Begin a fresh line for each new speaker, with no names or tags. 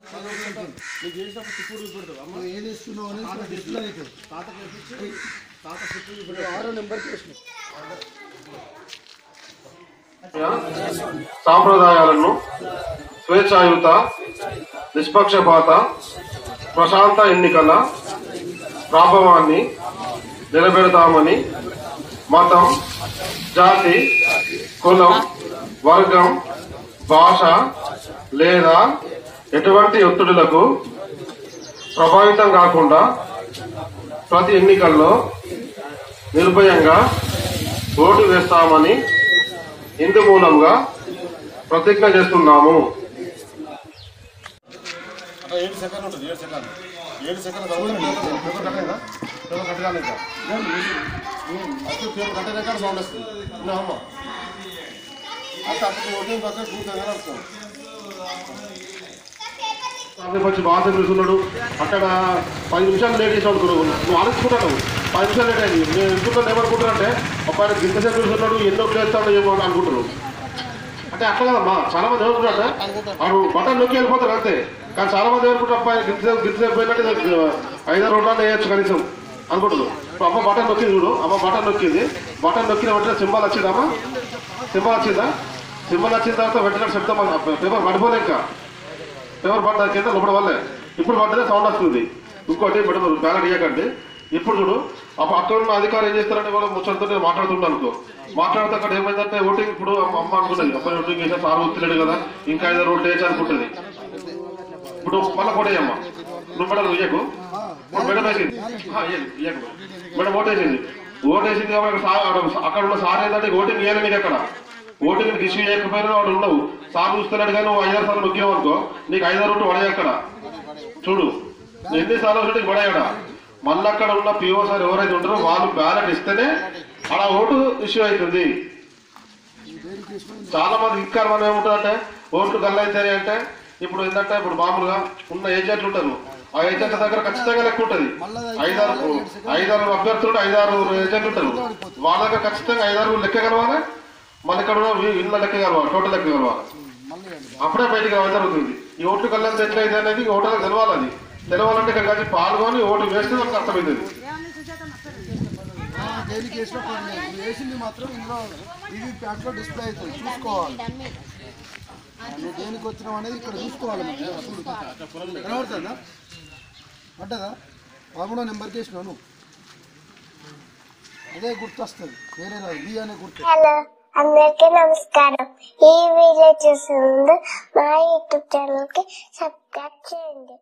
నీకు చేసినప్పుడు తిప్పుడు చూపెడతావు అమ్మ?
అనేది
తాత తిప్పుడు చూపెడతావు?
ఆరో
సాంప్రదాయాలను స్వేచ్ఛాయుత నిష్పక్షపాత ప్రశాంత ఎన్నికల ప్రాభవాన్ని నిలబెడతామని మతం జాతి కులం వర్గం భాష లేదా ఎటువంటి ఒత్తిడులకు ప్రభావితం కాకుండా ప్రతి ఎన్నికల్లో నిర్భయంగా ఓటు వేస్తామని ఇందు మూలంగా ప్రతిజ్ఞ చేస్తున్నాము.
ఏడు ఉంటుంది ఏడు ఏడు కట్టలేదా సౌండ్ వస్తుంది. అట్లా ఓటింగ్ పక్కన కూర్చొని వస్తాం
పక్షి బాగా చూస్తున్నాడు అక్కడ పది నిమిషాలు లేట్ చేసి అనుకున్నావు నువ్వు. ఆలోచించుకుంటావు పది నిమిషాలు లేట్ అయింది. నేను ఎందుకుంటాను ఏమనుకుంటారంటే అబ్బాయి గింతసేపు చూస్తున్నాడు ఎన్నో చేస్తాడో ఏమో అని అనుకుంటున్నావు. అంటే అట్లా కదమ్మా. చాలా మంది ఏమనుకుంటారట వాడు బటన్ నొక్కి వెళ్ళిపోతారు అంతే. కానీ చాలా మంది ఏమనుకుంటారు అబ్బాయి గింతసేపు గింతసేపు పోయినట్టు ఐదారు రోడ్లు వేయచ్చు కనీసం అనుకుంటున్నావు. ఇప్పుడు అమ్మ బటన్ నొక్కింది చూడు. అమ్మ బటన్ నొక్కింది. బటన్ నొక్కిన వెంటనే సింబల్ వచ్చిందమ్మా సింబల్ వచ్చిందా? సింబల్ వచ్చిన తర్వాత వెంటనే చెప్తాం పేపర్ పడిపోలే ఎవరు పేపర్ కింద లోపల వల్లే ఇప్పుడు పడ్డదే సౌండ్ వస్తుంది. ఇంకోటి మేడం బ్యాలెట్ ఇవ్వకండి ఇప్పుడు చూడు అప్పుడు అక్కడ ఉన్న అధికారులు ఏం చేస్తారంటే వాళ్ళు ముచ్చటితో నేను మాట్లాడుతున్నాను అనుకో. మాట్లాడితే అక్కడ ఏమైందంటే ఓటింగ్ ఇప్పుడు అమ్మ అనుకున్నది అబ్బాయి ఓటింగ్ వేసా సార్ వస్తున్నాడు కదా ఇంకా ఐదు రోడ్లు వేసి అనుకుంటుంది. ఇప్పుడు మళ్ళీ కొట్టేయమ్మ నువ్వు మేడం ఇయ్యకు. మేడం వేసింది. ఇయ్యకు, మేడం ఓటేసింది ఓటేసింది కాబట్టి అక్కడ ఉన్న సార్ ఏంటంటే ఓటింగ్ వేయాలి నీకు అక్కడ ఓటింగ్ నీకు ఇష్యూ చేయకపోయినా వాడు ఉండవు. సార్ చూస్తున్నాడు కానీ నువ్వు ఐదారు సార్లు నొక్కావు అనుకో నీకు ఐదారు రోడ్డు పడే అక్కడ చూడు ఎన్నిసార్లు ఒకటి పడాయడ? మళ్ళీ అక్కడ ఉన్న పిఓ సార్ ఎవరైతే ఉంటారో వాళ్ళు బ్యాలెట్ ఇస్తేనే అలా ఓటు ఇష్యూ అవుతుంది. చాలా మంది ఇంకా మనం ఏముంటుందంటే ఓట్లు గల్లైతాయి అంటే ఇప్పుడు ఏంటంటే ఇప్పుడు మామూలుగా ఉన్న ఏజెంట్లు ఉంటారు. ఆ ఏజెంట్ల దగ్గర ఖచ్చితంగా లెక్క ఉంటుంది. ఐదారు ఐదారు అభ్యర్థులు ఐదారు ఏజెంట్లు ఉంటారు. వాళ్ళ దగ్గర ఖచ్చితంగా ఐదారు లెక్క కలవాలి. మళ్ళీ ఇక్కడ ఇళ్ళ లెక్క కలవాలి టోటల్ లెక్క కలవాలి అప్పుడే బయటికి రావడం జరుగుతుంది. ఈ ఓట్లు కళ్ళంత ఎట్లయితే అనేది ఓటర్ తెలవాలి అది తెలవాలంటే ఇక్కడ కలిసి పాల్గొని ఓటు వేస్తే మనకు అర్థమవుతుంది.
దేనికి వేసినా వేసింది మాత్రం ఇందులో ఇది ప్యాట్లో డిస్ప్లే అవుతుంది. చూసుకోవాలి. నువ్వు దేనికి వచ్చినావు అనేది ఇక్కడ చూసుకోవాలి. మనం. కనబడుతుందా పడ్డదా పదమూడో నెంబర్కి వేసినావు నువ్వు అదే గుర్తొస్తుంది. వేరే రాదు. బి అనే గుర్తు.
అందరికీ నమస్కారం. ఈ వీడియో చూసిన ముందు మా యూట్యూబ్ ఛానల్కి సబ్స్క్రైబ్ చేయండి.